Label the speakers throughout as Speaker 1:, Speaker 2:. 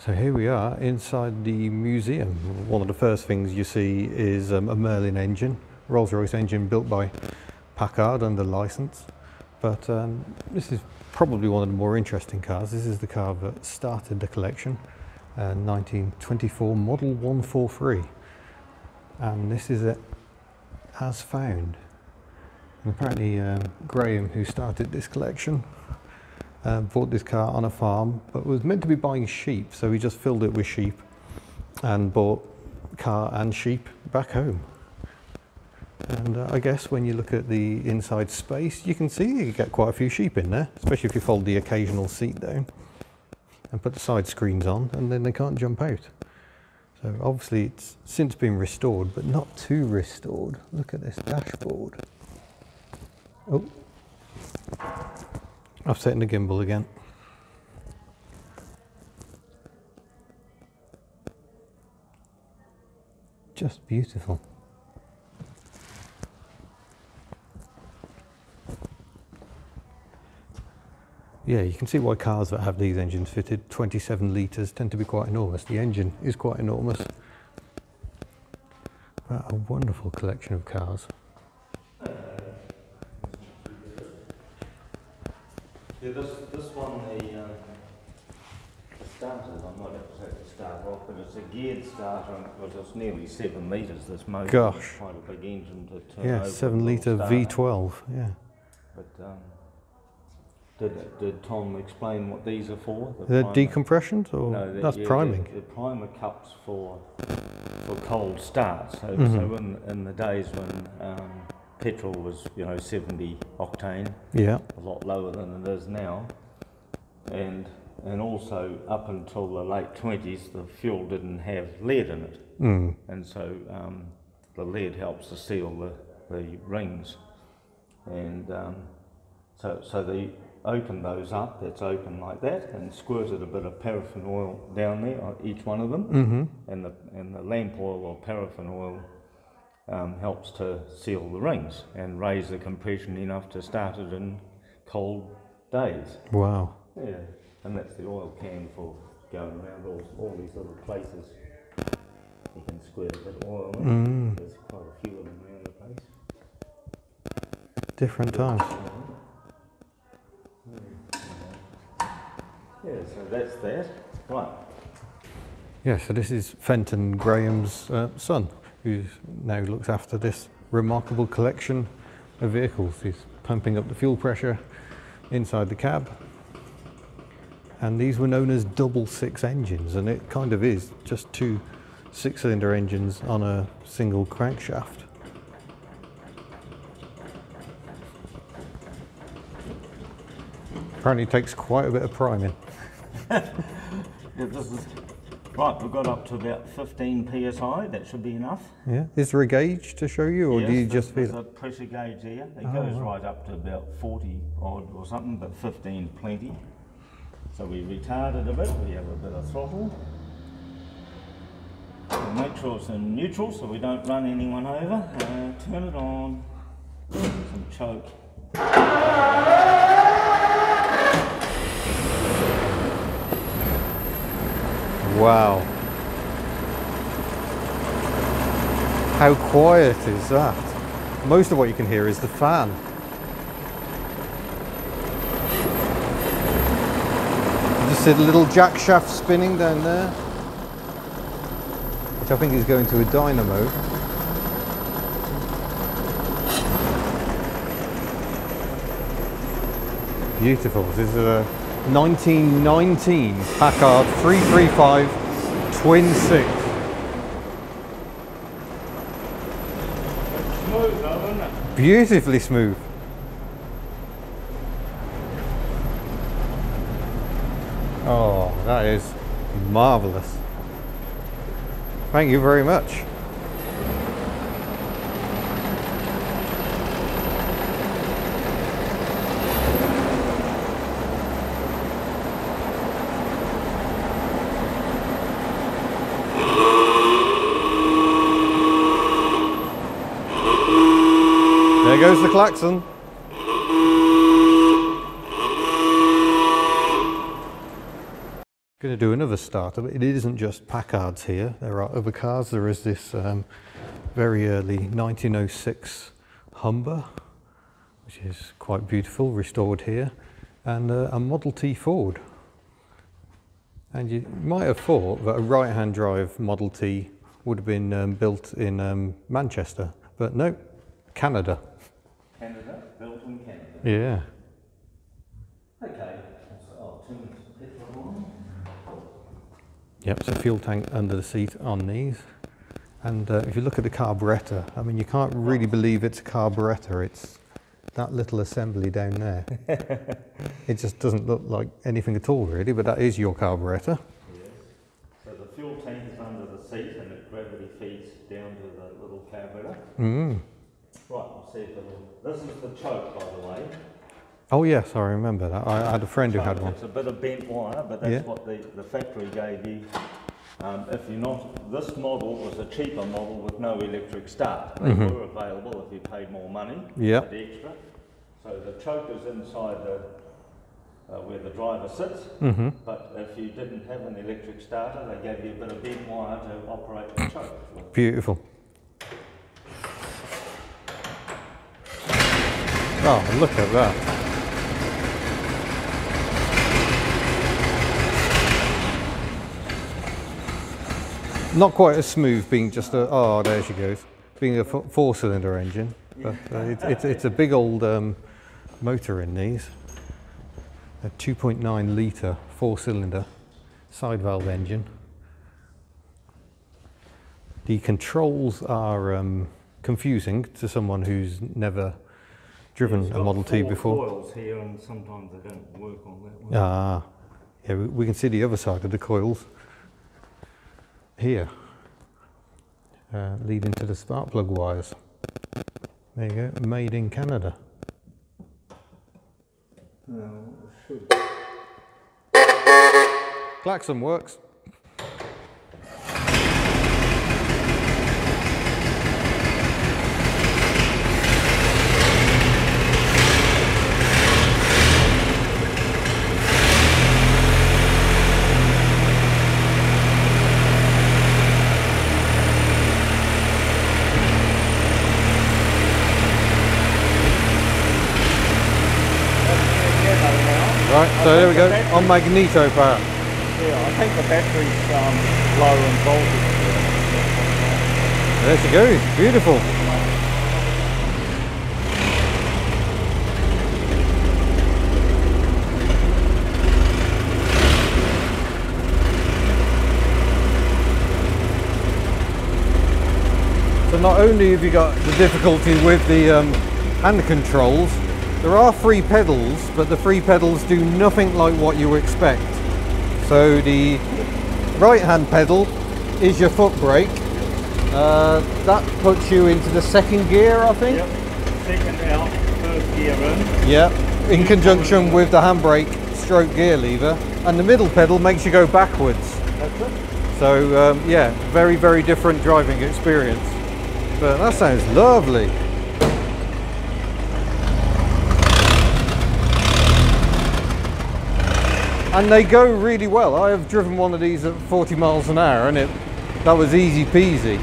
Speaker 1: So here we are inside the museum. One of the first things you see is um, a Merlin engine, Rolls-Royce engine built by Packard under license. But um, this is probably one of the more interesting cars. This is the car that started the collection, uh, 1924 Model 143. And this is it as found. And apparently um, Graham, who started this collection, uh, bought this car on a farm, but was meant to be buying sheep, so he just filled it with sheep and bought car and sheep back home. And uh, I guess when you look at the inside space, you can see you get quite a few sheep in there, especially if you fold the occasional seat down and put the side screens on, and then they can't jump out. So obviously it's since been restored, but not too restored. Look at this dashboard. Oh, Offsetting the gimbal again. Just beautiful. Yeah, you can see why cars that have these engines fitted, 27 litres, tend to be quite enormous. The engine is quite enormous. But a wonderful collection of cars.
Speaker 2: Yeah, this, this one, the, um, the starters, I'm not exactly start off, but it's a geared starter, and because it's nearly seven litres, this motor.
Speaker 1: Gosh.
Speaker 2: Quite a big engine to turn
Speaker 1: Yeah,
Speaker 2: over.
Speaker 1: 7 litre. V12, yeah.
Speaker 2: But, um, did, did Tom explain what these are for? The
Speaker 1: The
Speaker 2: primer-
Speaker 1: decompressions or
Speaker 2: No,
Speaker 1: that's
Speaker 2: yeah,
Speaker 1: priming?
Speaker 2: The primer cups for, for cold starts, so, so
Speaker 1: Mhm.
Speaker 2: in, in the days when, um, petrol was, you know, seventy octane,
Speaker 1: Yeah.
Speaker 2: a lot lower than it is now. And and also up until the late twenties, the fuel didn't have lead in it,
Speaker 1: Mm.
Speaker 2: and so um, the lead helps to seal the, the rings. And um, so so they opened those up. That's open like that, and squirted a bit of paraffin oil down there on each one of them,
Speaker 1: Mm-hmm.
Speaker 2: and the and the lamp oil or paraffin oil. Um, helps to seal the rings and raise the compression enough to start it in cold days.
Speaker 1: Wow.
Speaker 2: Yeah, and that's the oil can for going around all, all these little places. You can squirt a bit of oil in.
Speaker 1: Mm.
Speaker 2: There's quite a few of them around the place.
Speaker 1: Different times.
Speaker 2: Yeah, so that's that. Right.
Speaker 1: Yeah, so this is Fenton Graham's uh, son, who now looks after this remarkable collection of vehicles. He's pumping up the fuel pressure inside the cab. And these were known as double six engines, and it kind of is just two six cylinder engines on a single crankshaft. Apparently takes quite a bit of priming.
Speaker 2: right. We've got up to about 15 psi. That should be enough.
Speaker 1: Yeah. Is there a gauge to show you, or do you just
Speaker 2: there's,
Speaker 1: feel
Speaker 2: there's
Speaker 1: it?
Speaker 2: a pressure gauge there. It
Speaker 1: Oh,
Speaker 2: goes
Speaker 1: right.
Speaker 2: right up to about 40 odd or something, but 15 plenty. So we retard it a bit. We have a bit of throttle. We'll make sure it's in neutral so we don't run anyone over. Uh, turn it on. Some choke.
Speaker 1: Wow. How quiet is that? Most of what you can hear is the fan. You just see the little jack shaft spinning down there, which I think is going to a dynamo. Beautiful. This is a 1919 Packard 335 twin six.
Speaker 2: Smooth?
Speaker 1: Beautifully smooth. Oh, that is marvelous. Thank you very much. There goes the klaxon. Going to do another starter, but it isn't just Packards here. There are other cars. There is this um, very early 1906 Humber, which is quite beautiful, restored here, and uh, a Model T Ford. And you might have thought that a right-hand drive Model T would have been um, built in um, Manchester, but no, Canada.
Speaker 2: Canada, built in Canada.
Speaker 1: Yeah.
Speaker 2: Okay. Oh, on.
Speaker 1: Yep, so fuel tank under the seat on these. And uh, if you look at the carburettor, I mean, you can't really believe it's a carburettor. It's that little assembly down there. it just doesn't look like anything at all, really, but that is your carburettor.
Speaker 2: Yes. So the fuel tank is under the seat and it gravity feeds down to the little carburetor.
Speaker 1: Mm.
Speaker 2: Right, we'll see if it'll. This is the choke, by the way.
Speaker 1: Oh, yes, I remember that. I, I had a friend who had one.
Speaker 2: It's a bit of bent wire, but that's
Speaker 1: Yeah.
Speaker 2: what the, the factory gave you. Um, if you're not, this model was a cheaper model with no electric start. They
Speaker 1: Mhm.
Speaker 2: were available if you paid more money.
Speaker 1: Yeah.
Speaker 2: extra. So the choke is inside the, uh, where the driver sits.
Speaker 1: hmm
Speaker 2: But if you didn't have an electric starter, they gave you a bit of bent wire to operate the choke.
Speaker 1: Beautiful. Oh, look at that. Not quite as smooth being just a, oh, there she goes, being a four cylinder engine. But uh, it's, it's, it's a big old um, motor in these. A 2.9 litre four cylinder side valve engine. The controls are um, confusing to someone who's never driven
Speaker 2: It's
Speaker 1: a Model T before.
Speaker 2: Coils here, and sometimes they don't work on that one.
Speaker 1: Ah, yeah, we, we can see the other side of the coils here, uh, leading to the spark plug wires. There you go, made in Canada.
Speaker 2: No.
Speaker 1: Klaxon works. Right, so there we go, on magneto power.
Speaker 2: Yeah, I think the battery's um, low in voltage.
Speaker 1: There she goes, beautiful. So not only have you got the difficulty with the um, hand controls, there are free pedals, but the free pedals do nothing like what you expect. So the right hand pedal is your foot brake. Uh, that puts you into the second gear, I think.
Speaker 2: Yep. Second out, first gear in.
Speaker 1: Yeah, in conjunction with the handbrake stroke gear lever, and the middle pedal makes you go backwards.
Speaker 2: That's it.
Speaker 1: So um, yeah, very very different driving experience. But that sounds lovely. And they go really well. I have driven one of these at 40 miles an hour, and it that was easy peasy.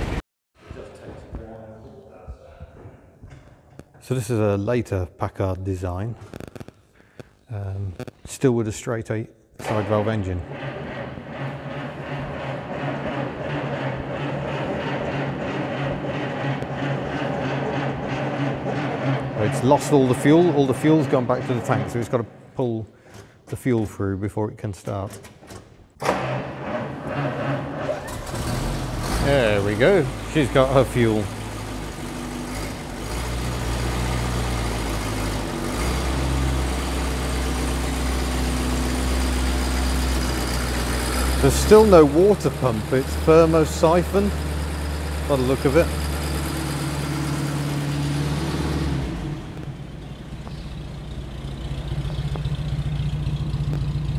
Speaker 1: So this is a later Packard design, um, still with a straight eight side valve engine. It's lost all the fuel, all the fuel's gone back to the tank, so it's got to pull the fuel through before it can start. There we go, she's got her fuel. There's still no water pump, it's thermosiphon, by the look of it.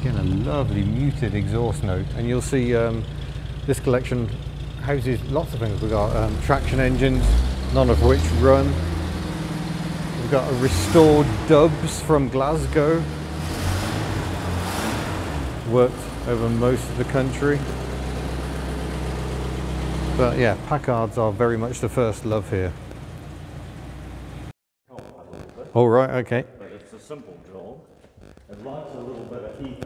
Speaker 1: Again, a lovely muted exhaust note, and you'll see um, this collection houses lots of things. We've got um, traction engines, none of which run. We've got a restored Dubs from Glasgow. Worked over most of the country. But yeah, Packards are very much the first love here. All right, okay.
Speaker 2: but it's a simple drill. It likes a little bit of ether.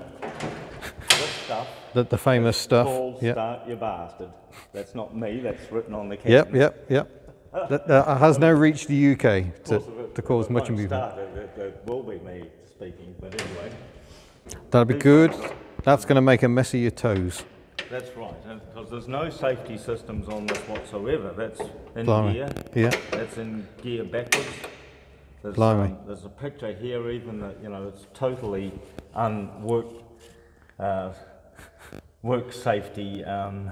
Speaker 2: Stuff
Speaker 1: The, the famous stuff.
Speaker 2: called
Speaker 1: Yep.
Speaker 2: Start Bastard. That's not me, that's written on the can.
Speaker 1: Yep, yep, yep. That, that has now reached the UK to,
Speaker 2: Of course, if it-
Speaker 1: to cause much amusement.
Speaker 2: it, it, will be me speaking, but anyway.
Speaker 1: That'd be good. That's going to make a mess of your toes.
Speaker 2: That's right, because there's no safety systems on this whatsoever. That's in
Speaker 1: Blimey.
Speaker 2: gear.
Speaker 1: Yeah.
Speaker 2: That's in gear backwards. There's, um, there's a picture here, even that you know it's totally unworked. uh, work safety. Um,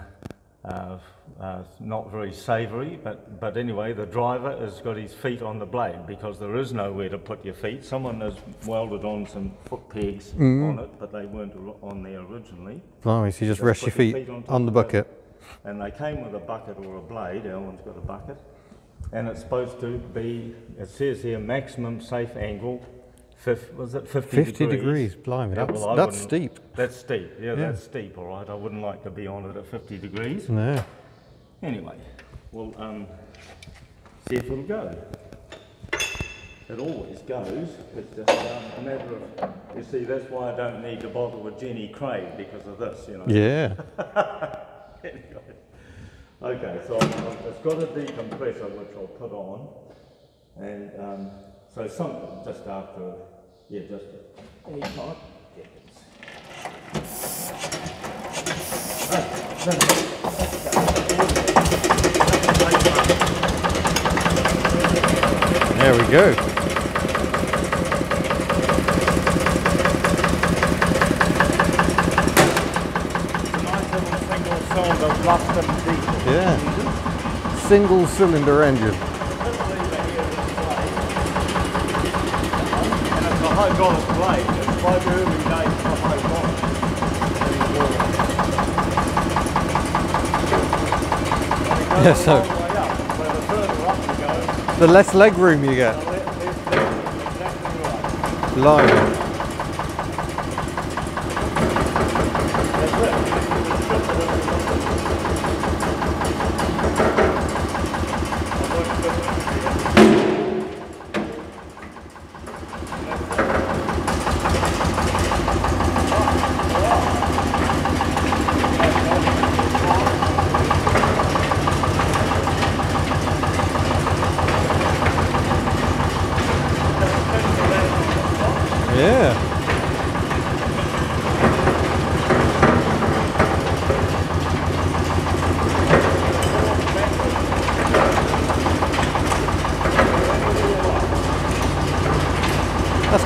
Speaker 2: uh, uh, not very savoury, but, but anyway, the driver has got his feet on the blade because there is nowhere to put your feet. Someone has welded on some foot pegs
Speaker 1: Mm.
Speaker 2: on it, but they weren't on there originally.
Speaker 1: Blimey, so you just
Speaker 2: Just
Speaker 1: rest your
Speaker 2: put your
Speaker 1: feet
Speaker 2: feet on
Speaker 1: the
Speaker 2: it.
Speaker 1: bucket.
Speaker 2: And they came with a bucket or a blade, Elwyn's got a bucket, and it's supposed to be, it says here, maximum safe angle, fif, was it 50 degrees?
Speaker 1: 50 degrees, blimey,
Speaker 2: Yeah,
Speaker 1: that's,
Speaker 2: well,
Speaker 1: that's steep.
Speaker 2: That's steep, yeah,
Speaker 1: Yeah.
Speaker 2: that's steep, all right. I wouldn't like to be on it at 50 degrees.
Speaker 1: No.
Speaker 2: Anyway, we'll um, see if it'll go. It always goes, it's just um, a matter of, you see, that's why I don't need to bother with Jenny Craig because of this, you know.
Speaker 1: Yeah.
Speaker 2: Anyway. Okay, so I've- I've- it's got a decompressor which I'll put on, and um, so something just after, yeah, just any time.
Speaker 1: There we go.
Speaker 2: Nice little single cylinder Ruston diesel.
Speaker 1: Yeah. Single cylinder engine.
Speaker 2: And it's a hydraulic blade. It's by the early days for hydraulic. And it goes
Speaker 1: Yeah, so-
Speaker 2: long way up. Where the further up you go,
Speaker 1: The less leg room you get.
Speaker 2: the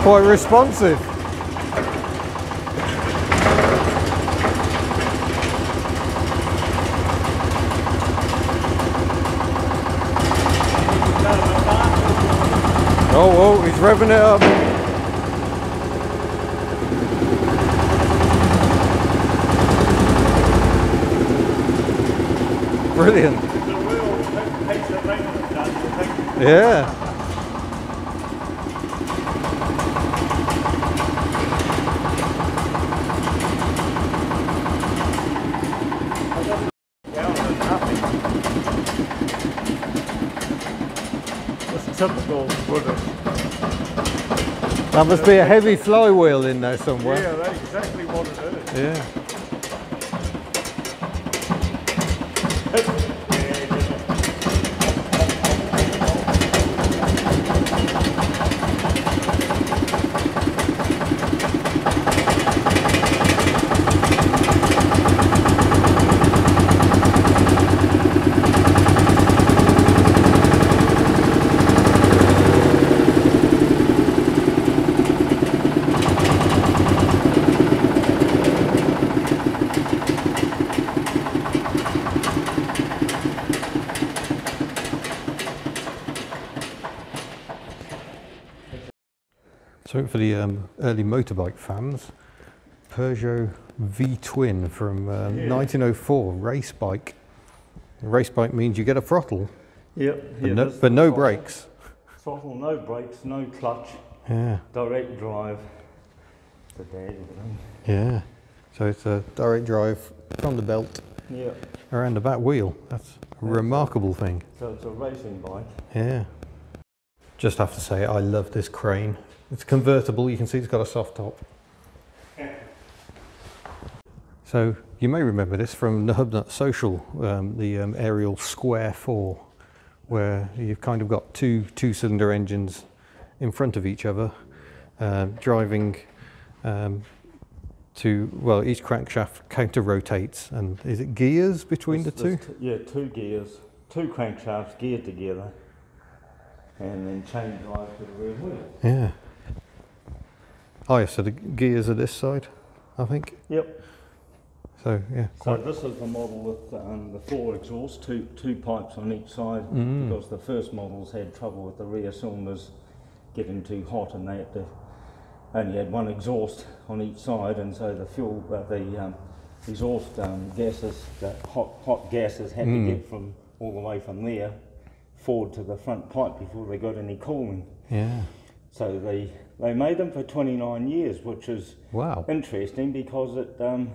Speaker 1: quite responsive. Oh, oh, he's revving it up. Brilliant.
Speaker 2: It's a real piece of maintenance done, I think.
Speaker 1: Yeah.
Speaker 2: Down to nothing. It's typical British.
Speaker 1: That must be a heavy flywheel in there somewhere.
Speaker 2: Yeah, that's exactly what it is.
Speaker 1: Yeah. For the um, early motorbike fans, Peugeot V Twin from um,
Speaker 2: Yeah.
Speaker 1: 1904 race bike. Race bike means you get a throttle,
Speaker 2: Yep.
Speaker 1: but no, but no brakes.
Speaker 2: Throttle, no brakes, no clutch,
Speaker 1: Yeah,
Speaker 2: direct drive.
Speaker 1: Yeah. So it's a direct drive from the belt
Speaker 2: Yeah.
Speaker 1: around the back wheel. That's a remarkable thing.
Speaker 2: So it's a racing bike.
Speaker 1: Yeah. Just have to say, I love this crane. It's convertible. You can see it's got a soft top. So you may remember this from the Hubnut Social, um, the um, Ariel Square 4, where you've kind of got two two-cylinder engines in front of each other, um, driving um, to well, each crankshaft counter rotates, and is it gears between the two?
Speaker 2: yeah, two gears, two crankshafts geared together, and then chain drive to the rear wheel.
Speaker 1: Yeah. Oh, yeah. So the gears are this side, I think.
Speaker 2: Yep.
Speaker 1: So yeah,
Speaker 2: So this is the model with um, the four exhausts, two two pipes on each side,
Speaker 1: Mm.
Speaker 2: because the first models had trouble with the rear cylinders getting too hot, and they had to only had one exhaust on each side, and so the fuel, uh, the um, exhaust um, gases, the hot hot gases had
Speaker 1: Mm.
Speaker 2: to get from all the way from there forward to the front pipe before they got any cooling.
Speaker 1: Yeah.
Speaker 2: So they they made them for 29 years, which is
Speaker 1: Wow.
Speaker 2: interesting because it um,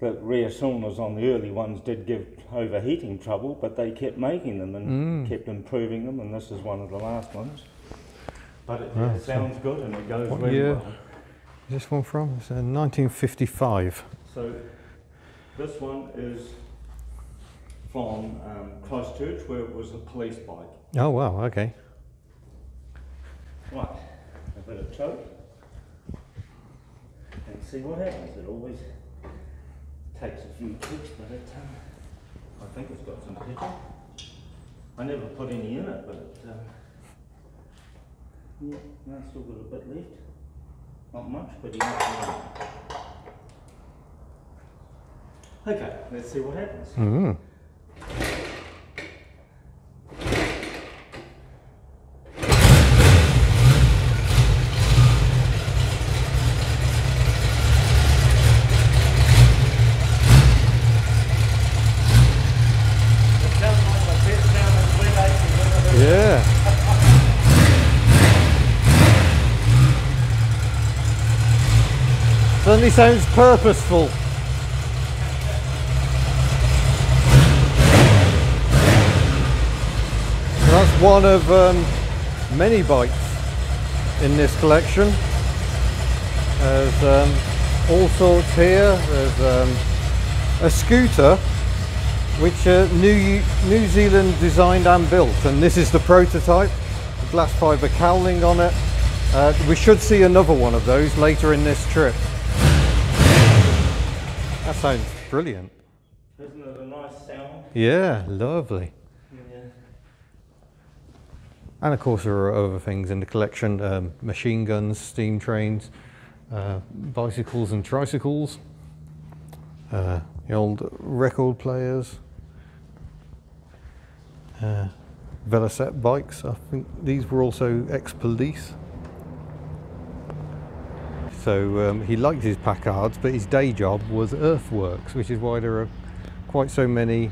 Speaker 2: the rear cylinders on the early ones did give overheating trouble, but they kept making them and
Speaker 1: Mm.
Speaker 2: kept improving them, and this is one of the last ones. But it,
Speaker 1: Right,
Speaker 2: it
Speaker 1: so
Speaker 2: sounds good and it goes
Speaker 1: what
Speaker 2: really
Speaker 1: year?
Speaker 2: well.
Speaker 1: Is this one from? It's uh, 1955.
Speaker 2: So this one is from um, Christchurch, where it was a police bike.
Speaker 1: Oh wow. Okay.
Speaker 2: Right, a bit of choke, and see what happens. It always takes a few kicks, but it, um, I think it's got some picture. I never put any in it, but it, um, yeah, no, still got a bit left. Not much, but enough. Okay, let's see what happens.
Speaker 1: Mm.
Speaker 2: It sounds like the best sound of V8 you've ever heard.
Speaker 1: Yeah. Certainly sounds purposeful. That's one of um, many bikes in this collection. There's um, all sorts here. There's um, a scooter which uh, New, New Zealand designed and built, and this is the prototype. The glass fibre cowling on it. Uh, we should see another one of those later in this trip. That sounds brilliant.
Speaker 2: Isn't it a nice sound?
Speaker 1: Yeah, lovely.
Speaker 2: Yeah.
Speaker 1: And of course, there are other things in the collection um, machine guns, steam trains, uh, bicycles and tricycles, uh, the old record players, uh, Velocette bikes. I think these were also ex police. So um, he liked his Packards, but his day job was earthworks, which is why there are quite so many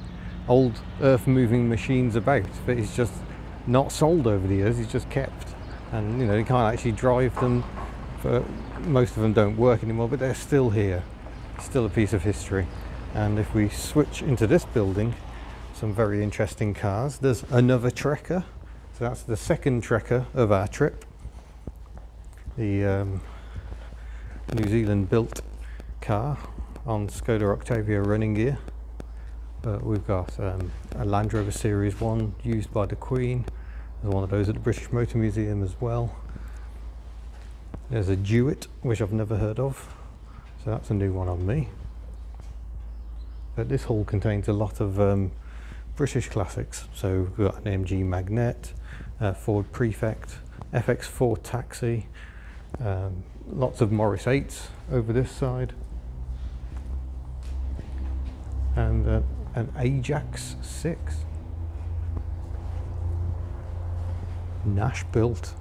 Speaker 1: old earth moving machines about. But he's just not sold over the years, he's just kept. And you know, you can't actually drive them. For, most of them don't work anymore, but they're still here. Still a piece of history. And if we switch into this building, some very interesting cars. There's another Trekker. So that's the second Trekker of our trip. The um, New Zealand built car on Skoda Octavia running gear. But we've got um, a Land Rover Series 1 used by the Queen. There's one of those at the British Motor Museum as well. There's a Jowett, which I've never heard of. So that's a new one on me. But this hall contains a lot of um, British classics. So we've got an MG Magnette, uh, Ford Prefect, FX4 Taxi, um, lots of Morris 8s over this side, and uh, an Ajax 6. Nash built.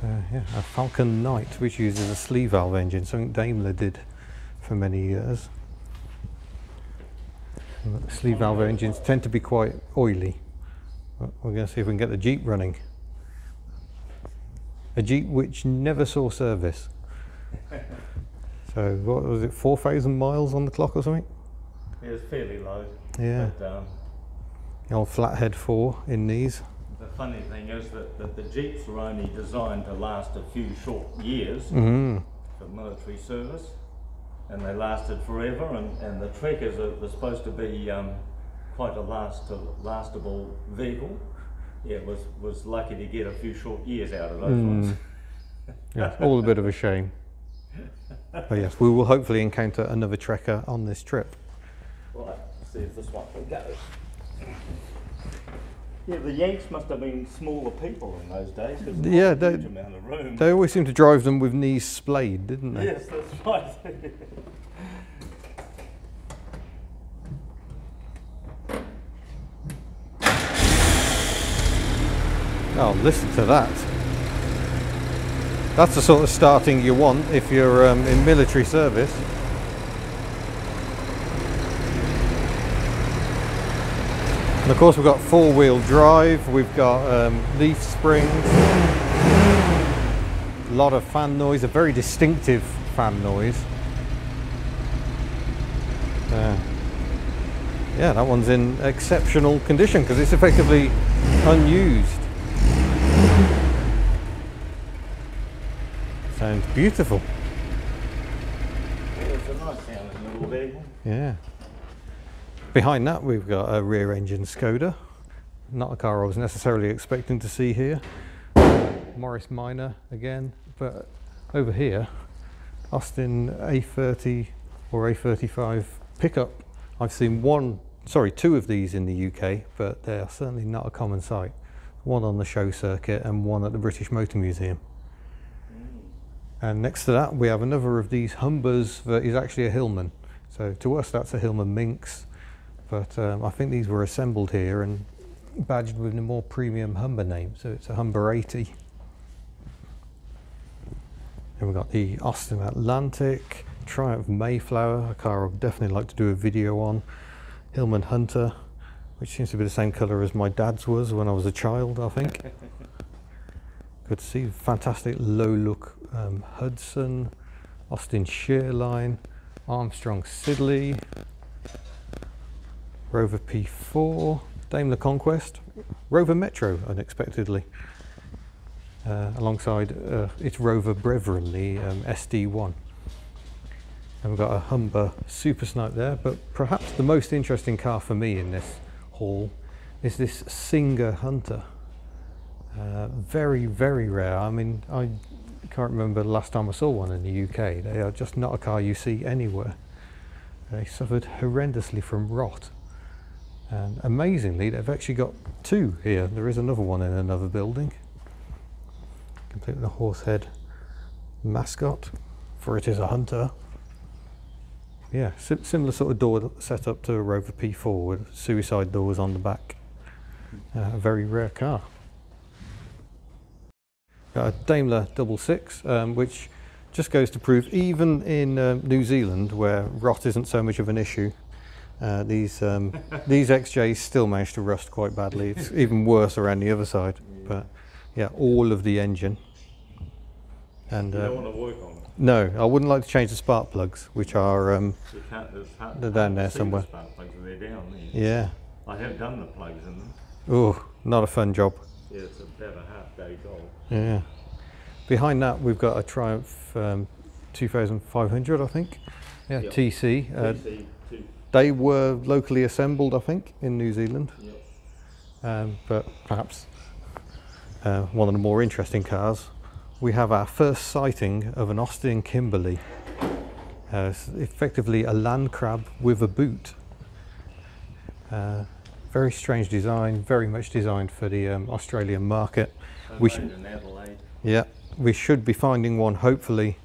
Speaker 1: So, yeah, a Falcon Knight, which uses a sleeve valve engine, something Daimler did for many years. Sleeve valve engines tend to be quite oily. We're going to see if we can get the Jeep running. a Jeep which never saw service. so what was it, 4,000 miles on the clock or something?
Speaker 2: It was fairly low.
Speaker 1: Yeah.
Speaker 2: But, um,
Speaker 1: The old flathead 4 in these.
Speaker 2: the funny thing is that, that the Jeeps were only designed to last a few short years
Speaker 1: Mm.
Speaker 2: for military service, and they lasted forever. And, and the Trekkers are, are supposed to be um, quite a last, uh, lastable vehicle. Yeah, was was lucky to get a few short years out of those hmm. ones.
Speaker 1: Yeah, all a bit of a shame. But yes, we will hopefully encounter another trekker on this trip.
Speaker 2: Right, see if this one goes. Yeah, the Yanks must have been smaller people in those days. 'cause there's
Speaker 1: Yeah, they-
Speaker 2: huge amount of room.
Speaker 1: They always seem to drive them with knees splayed, didn't they?
Speaker 2: Yes, that's right.
Speaker 1: Oh, listen to that. That's the sort of starting you want if you're um, in military service. And of course we've got four-wheel drive, we've got um, leaf springs, a lot of fan noise, a very distinctive fan noise. Uh, yeah, that one's in exceptional condition because it's effectively unused. Sounds beautiful.
Speaker 2: It's a nice.
Speaker 1: Yeah. Behind that, we've got a rear engine Skoda. Not a car I was necessarily expecting to see here. Morris Minor again, but over here, Austin A30 or A35 pickup. I've seen one, sorry, two of these in the UK, but they are certainly not a common sight. One on the show circuit and one at the British Motor Museum. And next to that, we have another of these Humbers that is actually a Hillman. So to us, that's a Hillman Minx, but um, I think these were assembled here and badged with a more premium Humber name. So it's a Humber 80. And we've got the Austin Atlantic, Triumph Mayflower, a car I'd definitely like to do a video on. Hillman Hunter, which seems to be the same colour as my dad's was when I was a child, I think. Good to see. Fantastic low look um, Hudson, Austin Sheerline, Armstrong Siddeley, Rover P4, Daimler Conquest, Rover Metro unexpectedly, uh, alongside uh, its Rover brethren, the um, SD1. And we've got a Humber Super Snipe there, but perhaps the most interesting car for me in this haul is this Singer Hunter. Uh, very, very rare. I mean, I can't remember the last time I saw one in the UK. They are just not a car you see anywhere. They suffered horrendously from rot. And amazingly, they've actually got two here. There is another one in another building. Complete with a horse head mascot, for it is a hunter. Yeah, sim- similar sort of door setup to a Rover P4 with suicide doors on the back. Uh, a very rare car. A Daimler double six, um, which just goes to prove even in um, New Zealand, where rot isn't so much of an issue, uh, these um, these XJs still manage to rust quite badly. It's even worse around the other side. But yeah, all of the engine. And
Speaker 2: You
Speaker 1: uh,
Speaker 2: don't want to work on it.
Speaker 1: no, I wouldn't like to change the spark plugs, which are um, They're down there somewhere.
Speaker 2: The spark plugs, they're down there.
Speaker 1: yeah,
Speaker 2: I have done the plugs in them.
Speaker 1: oh, not a fun job.
Speaker 2: Yeah, it's about a half day job.
Speaker 1: Yeah. Behind that, we've got a Triumph um, 2500, I think. Yeah,
Speaker 2: Yep.
Speaker 1: TC. Uh,
Speaker 2: TC two.
Speaker 1: they were locally assembled, I think, in New Zealand.
Speaker 2: Yep.
Speaker 1: um, but perhaps uh, one of the more interesting cars. We have our first sighting of an Austin Kimberley, uh, effectively a land crab with a boot. Uh, very strange design, very much designed for the um, Australian market. We should-
Speaker 2: in Adelaide.
Speaker 1: Yeah, we should be finding one hopefully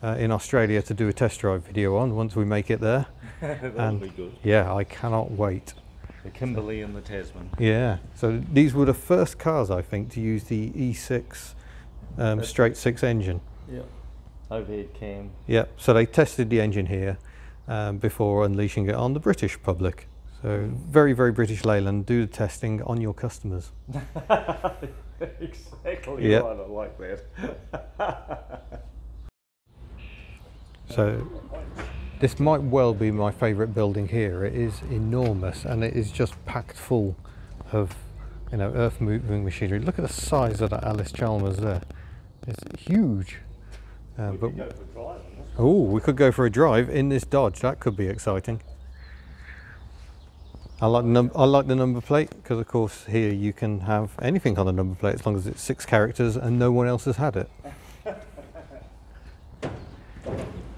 Speaker 1: uh, in Australia to do a test drive video on once we make it there.
Speaker 2: That'll
Speaker 1: And-
Speaker 2: be good.
Speaker 1: Yeah, I cannot wait.
Speaker 2: The Kimberley and the Tasman.
Speaker 1: Yeah, so these were the first cars I think to use the E6 um, straight six engine.
Speaker 2: Yep. Overhead cam.
Speaker 1: Yeah, so they tested the engine here um, before unleashing it on the British public. So very, very British Leyland, do the testing on your customers.
Speaker 2: exactly
Speaker 1: Yep.
Speaker 2: right. I like that.
Speaker 1: So this might well be my favourite building here. It is enormous and it is just packed full of you know earth moving machinery. Look at the size of that Allis-Chalmers there. It's huge. Uh,
Speaker 2: we
Speaker 1: but
Speaker 2: could go for driving. this
Speaker 1: oh, we could go for a drive in this Dodge. That could be exciting. I like I like the number plate because of course here you can have anything on the number plate as long as it's six characters and no one else has had it.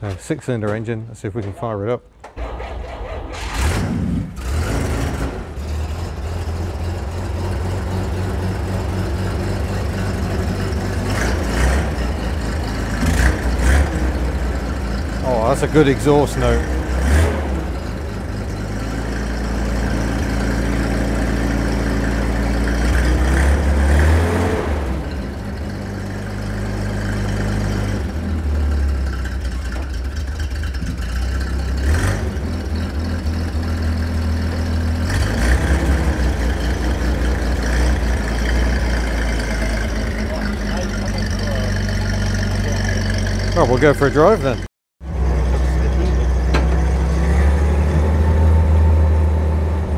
Speaker 1: Uh, six cylinder engine, let's see if we can fire it up. Oh, that's a good exhaust note. Oh, we'll go for a drive then.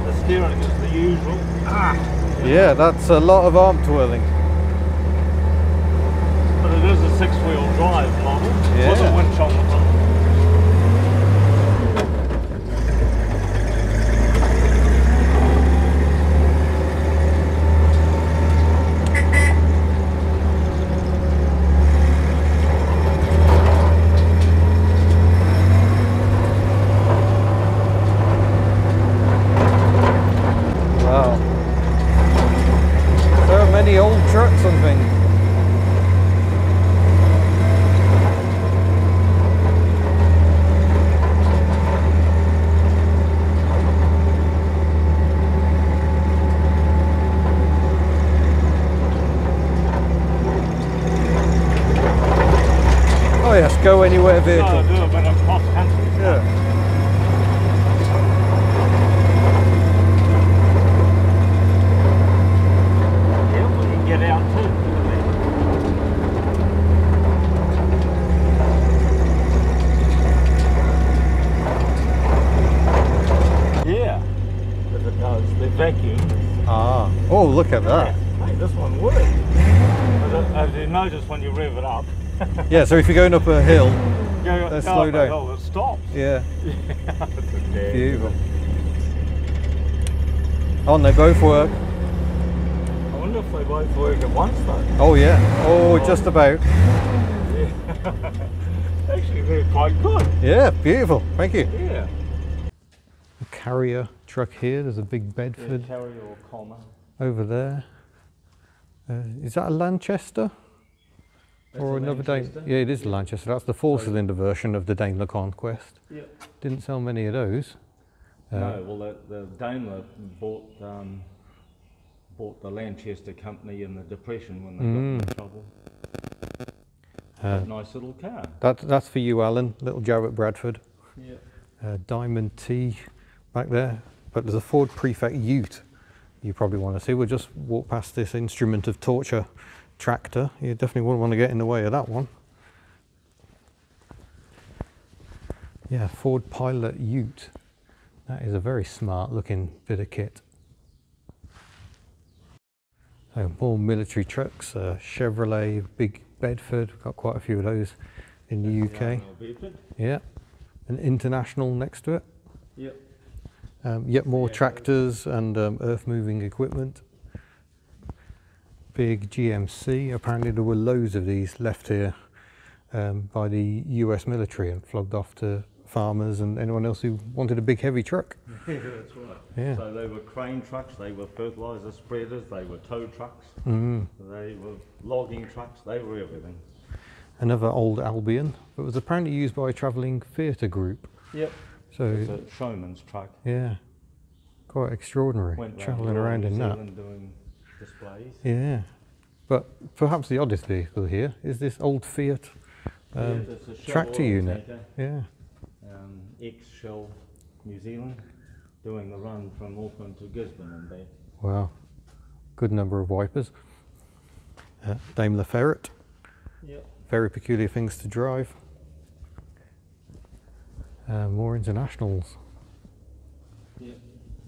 Speaker 2: The steering is the usual. Ah,
Speaker 1: Yeah, that's a lot of arm twirling.
Speaker 2: but it is a six-wheel drive model with a winch on the front.
Speaker 1: Wow. So many old trucks and things. Oh yes, go anywhere
Speaker 2: So
Speaker 1: vehicle.
Speaker 2: do a bit of cross-country.
Speaker 1: Yeah.
Speaker 2: Yeah, we can get out too. couldn't we? Yeah, if it does, the vacuum.
Speaker 1: Ah. Oh, look at that.
Speaker 2: Hey, this one would. But uh, as you notice when you rev it up,
Speaker 1: Yeah, so if you're going up a hill,
Speaker 2: go
Speaker 1: Let's slow down.
Speaker 2: hill, it stops.
Speaker 1: yeah,
Speaker 2: It's a dare.
Speaker 1: beautiful. On, they both work.
Speaker 2: I wonder if they both work at once though.
Speaker 1: Oh yeah. Oh, just about.
Speaker 2: Actually, they're quite good.
Speaker 1: Yeah, beautiful. Thank you.
Speaker 2: Yeah.
Speaker 1: A carrier truck here. There's a big Bedford
Speaker 2: Carry or Commer.
Speaker 1: over there. Uh, is that a Lanchester or another Daimler? Yeah, it is a Lanchester. That's the four-cylinder version of the Daimler Conquest.
Speaker 2: Yeah.
Speaker 1: Didn't sell many of those. Uh,
Speaker 2: no, well, the, the Daimler bought um, bought the Lanchester company in the Depression when they
Speaker 1: Mm.
Speaker 2: got in trouble.
Speaker 1: Uh,
Speaker 2: nice little car.
Speaker 1: that, that's for you, Alan. Little Jowett Bradford.
Speaker 2: Yeah.
Speaker 1: uh, Diamond T back there. But there's a Ford Prefect Ute you probably want to see. We'll just walk past this instrument of torture tractor. You definitely wouldn't want to get in the way of that one. Yeah, Ford Pilot Ute. That is a very smart looking bit of kit. So more military trucks, uh, Chevrolet, big Bedford, We've got quite a few of those in the UK. Yeah, an international next to it.
Speaker 2: Yep.
Speaker 1: Um, yet more tractors and um, earth moving equipment. Big GMC. Apparently, there were loads of these left here um, by the US military and flogged off to farmers and anyone else who wanted a big heavy truck.
Speaker 2: Yeah, that's right.
Speaker 1: Yeah.
Speaker 2: So they were crane trucks, they were fertilizer spreaders, they were tow trucks,
Speaker 1: Mm.
Speaker 2: they were logging trucks, they were everything.
Speaker 1: Another old Albion, but was apparently used by a travelling theatre group.
Speaker 2: Yep.
Speaker 1: So,
Speaker 2: It's a showman's truck.
Speaker 1: yeah, quite extraordinary
Speaker 2: Went
Speaker 1: travelling around in that.
Speaker 2: Doing displays.
Speaker 1: Yeah, but perhaps the oddest vehicle here is this old Fiat um,
Speaker 2: Yeah, a
Speaker 1: tractor unit. Yeah.
Speaker 2: Um, ex-Shell New Zealand, doing the run from Auckland to Gisborne and back.
Speaker 1: Wow. Good number of wipers. Uh, Daimler Ferret,
Speaker 2: Yep.
Speaker 1: very peculiar things to drive. Uh, more internationals.
Speaker 2: Yep.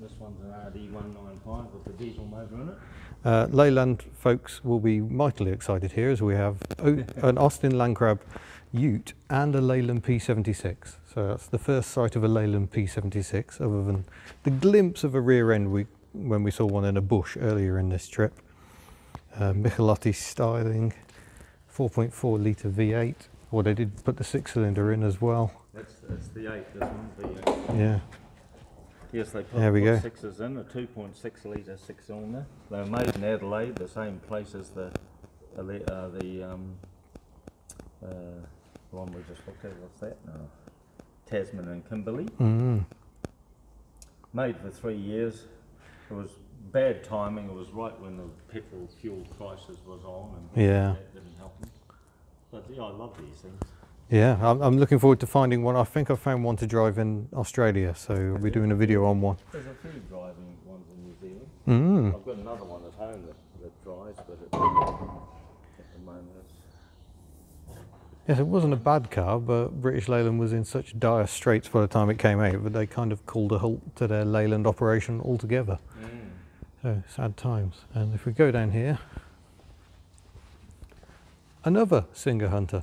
Speaker 2: This one's an RD195 with the diesel motor in it.
Speaker 1: Uh, Leyland folks will be mightily excited here as we have an Austin Landcrab Ute and a Leyland P76. So that's the first sight of a Leyland P76 other than the glimpse of a rear end we, when we saw one in a bush earlier in this trip. Uh, Michelotti styling, 4.4 litre V8. Well, they did put the six cylinder in as well.
Speaker 2: That's, that's the 8, this one, the 8.
Speaker 1: Yeah.
Speaker 2: Yes, they put,
Speaker 1: There we go.
Speaker 2: sixes in, a 2.6 litre six cylinder. They were made in Adelaide, the same place as the, the, uh, the um, uh, one we just looked at, what's that? No. Tasman and Kimberley.
Speaker 1: Mm.
Speaker 2: Made for three years. It was bad timing, it was right when the petrol fuel crisis was on and
Speaker 1: Yeah.
Speaker 2: that didn't help them. But yeah, I love these things.
Speaker 1: Yeah, I'm, I'm looking forward to finding one. I think I found one to drive in Australia, so we'll be doing a video on one.
Speaker 2: There's a few driving ones in New Zealand.
Speaker 1: Mm.
Speaker 2: I've got another one at home that, that drives, but it, at the moment
Speaker 1: Yes, it wasn't a bad car, but British Leyland was in such dire straits by the time it came out that they kind of called a halt to their Leyland operation altogether. So sad times. And if we go down here, another Singer Hunter.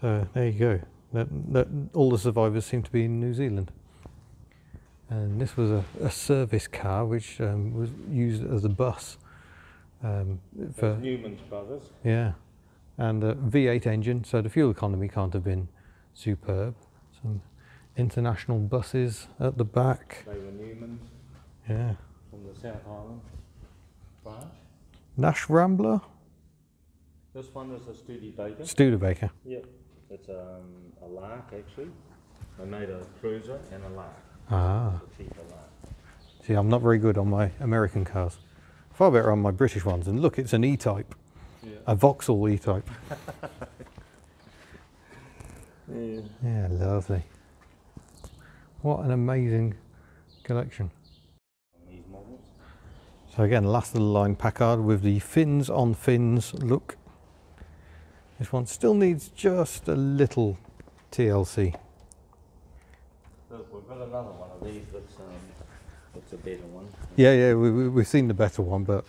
Speaker 1: So there you go. That, that, all the survivors seem to be in New Zealand. And this was a, a service car which um, was used as a bus. Um, for,
Speaker 2: That's Newman's Brothers.
Speaker 1: yeah, and a V8 engine, so the fuel economy can't have been superb. Some international buses at the back.
Speaker 2: They were Newman's
Speaker 1: Yeah,
Speaker 2: from the South Island branch.
Speaker 1: Nash Rambler,
Speaker 2: This one is a Studebaker.
Speaker 1: Studebaker.
Speaker 2: Yep. It's um, a Lark actually. I made a Cruiser and a Lark.
Speaker 1: Ah,
Speaker 2: A cheaper Lark.
Speaker 1: see, I'm not very good on my American cars. Far better on my British ones. And look, it's an E-Type,
Speaker 2: Yeah.
Speaker 1: a Vauxhall E-Type.
Speaker 2: yeah.
Speaker 1: Yeah, lovely. What an amazing collection. So again, last of the line Packard with the fins on fins look. This one still needs just a little TLC.
Speaker 2: Look, we've got another one of these that's um, that's a better one.
Speaker 1: Yeah, yeah, we, we, we've seen the better one, but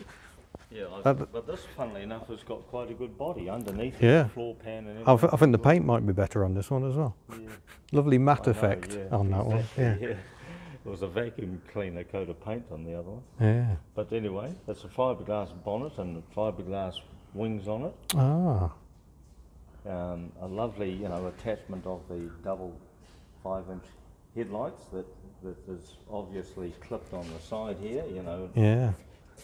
Speaker 2: Yeah, I, but this, funnily enough, has got quite a good body underneath.
Speaker 1: Yeah.
Speaker 2: floor pan and
Speaker 1: I, I think the paint might be better on this one as well.
Speaker 2: Yeah.
Speaker 1: Lovely matte
Speaker 2: know,
Speaker 1: effect
Speaker 2: yeah,
Speaker 1: on that one. Yeah,
Speaker 2: exactly, There was a vacuum cleaner coat of paint on the other one.
Speaker 1: yeah.
Speaker 2: But anyway, it's a fiberglass bonnet and fiberglass wings on it.
Speaker 1: Ah,
Speaker 2: Um, a lovely, you know, attachment of the double five-inch headlights that, that is obviously clipped on the side here. You know,
Speaker 1: yeah.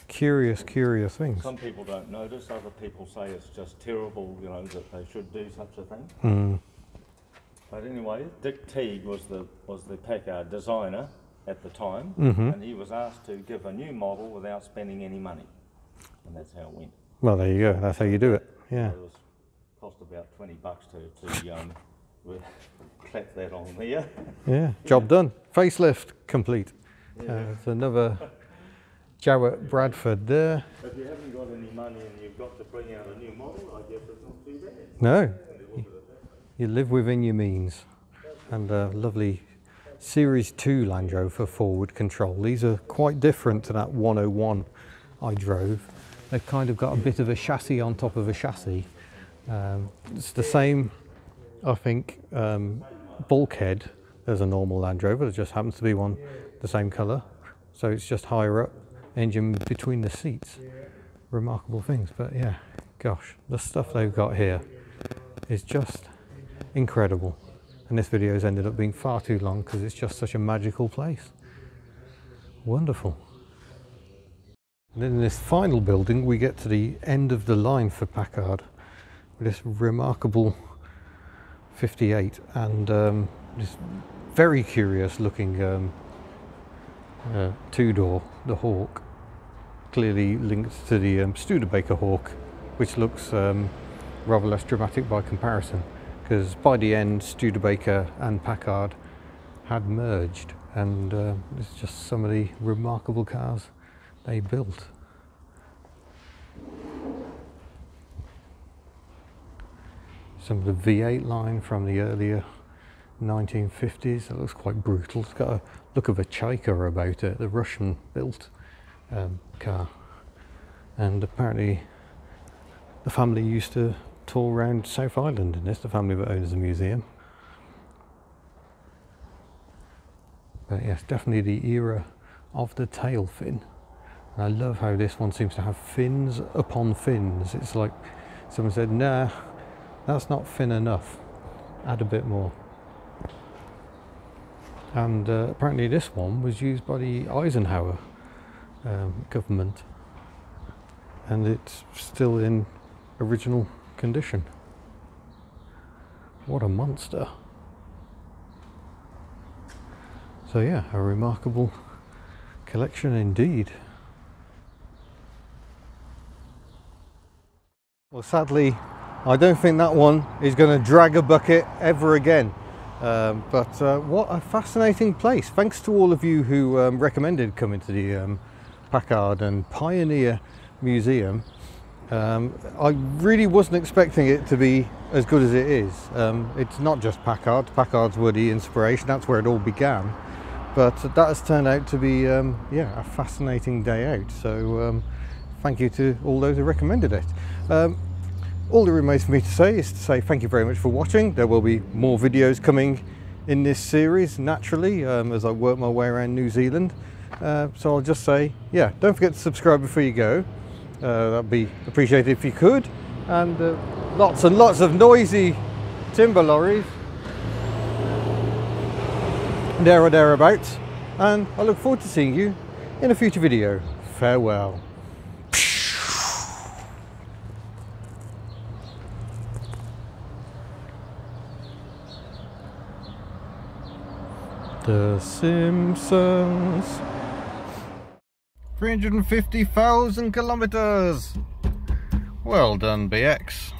Speaker 1: Curious, curious things.
Speaker 2: some people don't notice. Other people say it's just terrible. You know that they should do such a thing.
Speaker 1: Mm.
Speaker 2: But anyway, Dick Teague was the was the Packard designer at the time,
Speaker 1: Mhm.
Speaker 2: and he was asked to give a new model without spending any money, and that's how it went.
Speaker 1: Well, there you go. That's how you do it. Yeah.
Speaker 2: So cost about twenty bucks to to um, clap that on there.
Speaker 1: Yeah. Job done. Facelift complete.
Speaker 2: Yeah.
Speaker 1: Uh, it's another Jowett Bradford there.
Speaker 2: If you haven't got any money and you've got to bring out a new model, I guess it's not too bad.
Speaker 1: No,
Speaker 2: you look at it that way.
Speaker 1: you live within your means. And a lovely Series 2 Land Rover forward control. These are quite different to that 101 I drove. They've kind of got a bit of a chassis on top of a chassis. Um, it's the same, I think, um, bulkhead as a normal Land Rover. It just happens to be one the same colour. So it's just higher up, engine between the seats. Remarkable things. But yeah, gosh, the stuff they've got here is just incredible. And this video has ended up being far too long because it's just such a magical place. Wonderful. And then in this final building, we get to the end of the line for Packard this remarkable 58 and um, this very curious looking um, uh, two door, the Hawk, clearly linked to the um, Studebaker Hawk, which looks um, rather less dramatic by comparison because by the end Studebaker and Packard had merged and uh, it's just some of the remarkable cars they built. Some of the V8 line from the earlier 1950s. It looks quite brutal. It's got a look of a Chaika about it, the Russian built um, car. And apparently the family used to tour around South Island in this, the family that owns the museum. But yes, definitely the era of the tail fin. And I love how this one seems to have fins upon fins. It's like someone said, nah, that's not thin enough. Add a bit more. And uh, apparently this one was used by the Eisenhower um, government. And it's still in original condition. What a monster. So yeah, a remarkable collection indeed. Well sadly, I don't think that one is going to drag a bucket ever again. Um, but uh, what a fascinating place. Thanks to all of you who um, recommended coming to the um, Packard and Pioneer Museum. Um, I really wasn't expecting it to be as good as it is. Um, it's not just Packard, Packard's were the inspiration, that's where it all began. But that has turned out to be, um, yeah, a fascinating day out. So thank you to all those who recommended it. All that remains for me to say is to say thank you very much for watching. There will be more videos coming in this series naturally um, as I work my way around New Zealand. Uh, so I'll just say, yeah, don't forget to subscribe before you go. Uh, that'd be appreciated if you could. And uh, lots and lots of noisy timber lorries there or thereabouts. And I look forward to seeing you in a future video. Farewell. The Simpsons. 350,000 kilometers. Well done, BX.